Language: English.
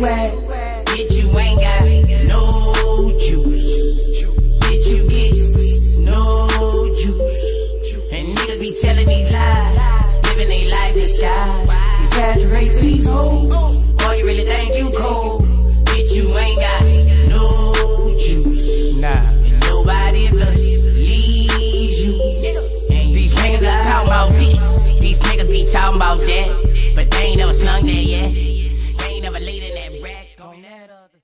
you at? Bitch, you ain't got no juice. Bitch, you get no juice. And niggas be telling these lies, living they life disguise. Exaggerate for these hoes. Oh, Boy, you really think you cold? Bitch, you ain't got no juice. Nah. And nobody believes you. And these niggas be talking about this. These niggas be talking about that. But they ain't never slung that yet. Ain't in that rack on that.